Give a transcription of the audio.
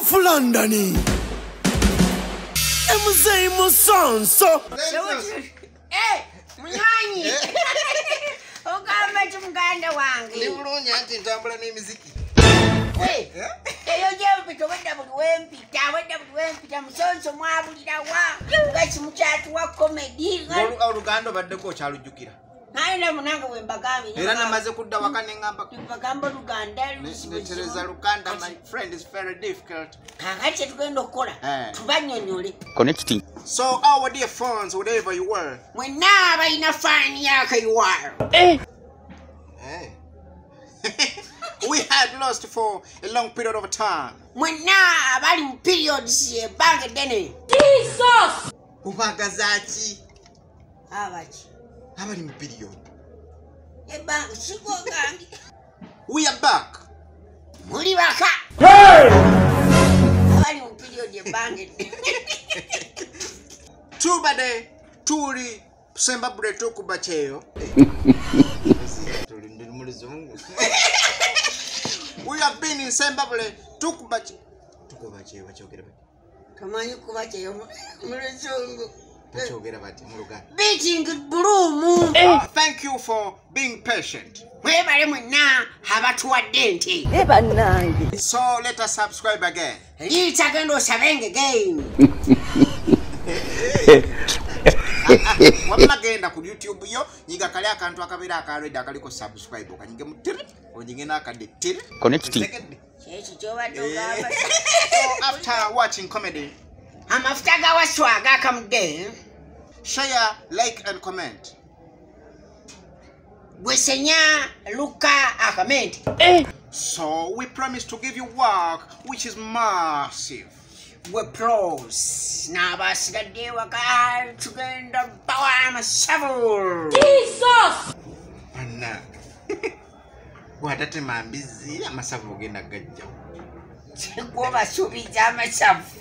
of London. Mzee Musonso. Eh, munywanyi ogamba ki muganda wange. Ndi bulungi anti ntambula n'emiziki. Eh, eyo gyempita obwedda buli wempita obwedda buli wempita musonso mwabulirawa nga kimu kyatuwa komedi Olu- oluganda obaddeko okyalujjukira naye namunange wembagambye era namaze kudda waka neŋŋamba bagamba oluganda netereza luganda my friend is very difficult. Kakati kyetugenda okukola Eh. tubanyonyole. Connecting. so our dear phones whatever you were. Mwenna abalina faani yakaiwalo hey. we had lost for a long period of time. Mwenna abali mu periods ebbanga eddene ubagazaki abaki abali mu kigogange we are back. Muli baka. Abali mu period ebbanga tubadde tuli sembabule tukuba kyeyo we have been in sembabule tukuba tukuba kyeyo bakyogera bati. Tomanyi kuba kyeyo mu luzungu bakyogera bati mu luganda. Beating buluumu thank you for being patient. Mwebale mwenna abatuwadde nte so let us subscribe again. Liita genda osabenga again wamma genda ku youtube yo nyiga kali akantu akabeera akalwedde akaliko subscribe okanyige mu tiri onyige n'akadde tiri. Segedde. kyekyo kyobadde ogamba? So after watching comedy amafuta gawaswa agakamudde share like and comment. Bwesenya luka akamenti so we promise to give you work which is massive. Bwe pros n'abasigadde ewaka tugenda bawa amasavu anna. Bwatatema mbizi amasavu ogenda gajjawo. Gwobasuubiza amasavu